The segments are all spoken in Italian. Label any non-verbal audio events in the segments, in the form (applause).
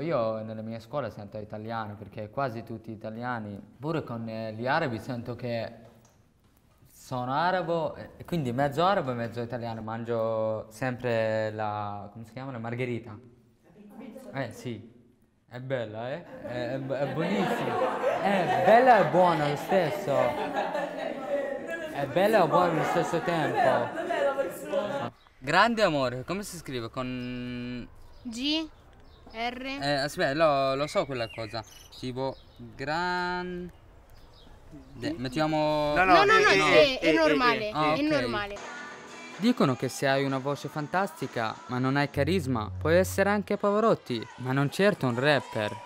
Io nelle mie scuole sento italiano perché quasi tutti italiani, pure con eh, gli arabi sento che sono arabo, e quindi mezzo arabo e mezzo italiano, mangio sempre la, come si chiama, la margherita. Eh sì, è bella, eh? È, è, è buonissima. È bella e buona lo stesso. È bella e buona allo stesso tempo. Grande amore, come si scrive? Con... G, R, Eh, aspetta, lo, lo so quella cosa. Tipo, gran... de- mettiamo... No, No, no, no, è, eh, è eh, normale, Ah, è ok. normale. Dicono che se hai una voce fantastica ma non hai carisma, puoi essere anche Pavarotti, ma non certo un rapper.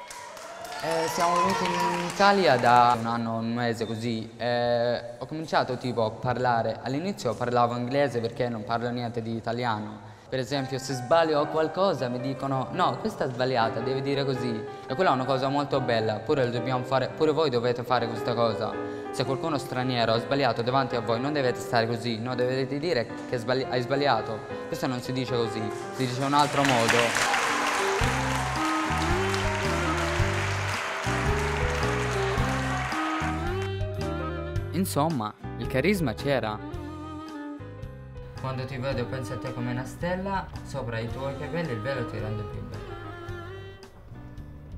Eh, siamo venuti in Italia da un anno, un mese così. eh, ho cominciato tipo a parlare, all'inizio parlavo inglese perché non parlo niente di italiano. Per esempio se sbaglio qualcosa mi dicono no, questa è sbagliata, devi dire così. E quella è una cosa molto bella, pure, fare, pure voi dovete fare questa cosa. Se qualcuno straniero ha sbagliato davanti a voi non dovete stare così, no, dovete dire che sbagli- hai sbagliato. Questo non si dice così, si dice in un altro modo. Insomma, il carisma c'era. Quando ti vedo penso a te come una stella, sopra i tuoi capelli il velo ti rende più bello.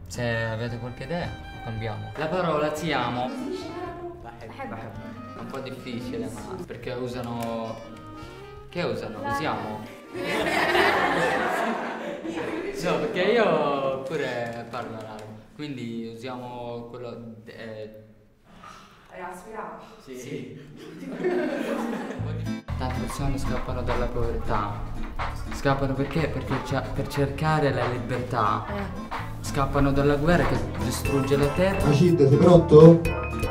Se avete qualche idea, cambiamo. La parola ti amo. È un po' difficile, ma perché usano. Che usano? Usiamo? (laughs) No, perché io pure parlo arabo, quindi usiamo quello. Eh, sì. Tante (laughs) persone scappano dalla povertà. Scappano perché? Perché c'è- per cercare la libertà. Scappano dalla guerra che distrugge la terra. Acid, sei pronto?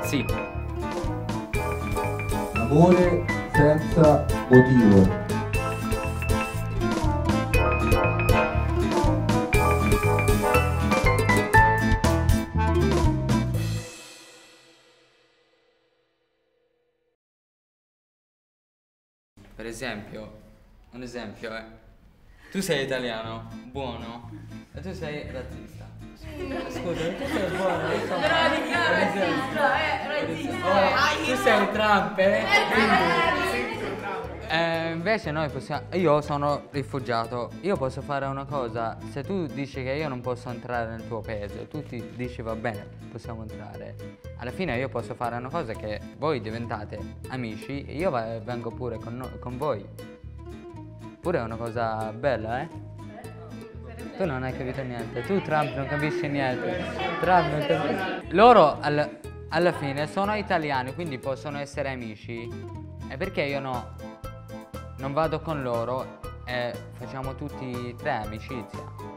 Sì. Amore senza motivo. Per esempio, un esempio è. Tu sei italiano, buono, e tu sei razzista. Scusa, tu sei buono. Però di Tu sei Trump, eh? Eh, invece noi possiamo. Io sono rifugiato. Io posso fare una cosa. Se tu dici che io non posso entrare nel tuo paese, tu ti dici va bene, possiamo entrare. Alla fine io posso fare una cosa che voi diventate amici e io vengo pure con, no- con voi. Pure è una cosa bella, eh? Tu non hai capito niente. Tu Trump non capisci niente. Trump non capisci. Loro al- alla fine sono italiani, quindi possono essere amici. E perché io no? Non vado con loro e facciamo tutti tre amicizia.